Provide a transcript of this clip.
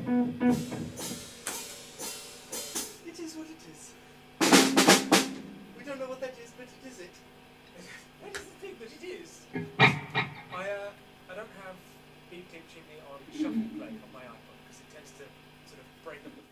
It is what it is. We don't know what that is, but it is it. That is the thing that it is. I uh, I don't have Beep Dip Chimney on shuffle play on my iPhone, because it tends to sort of break up the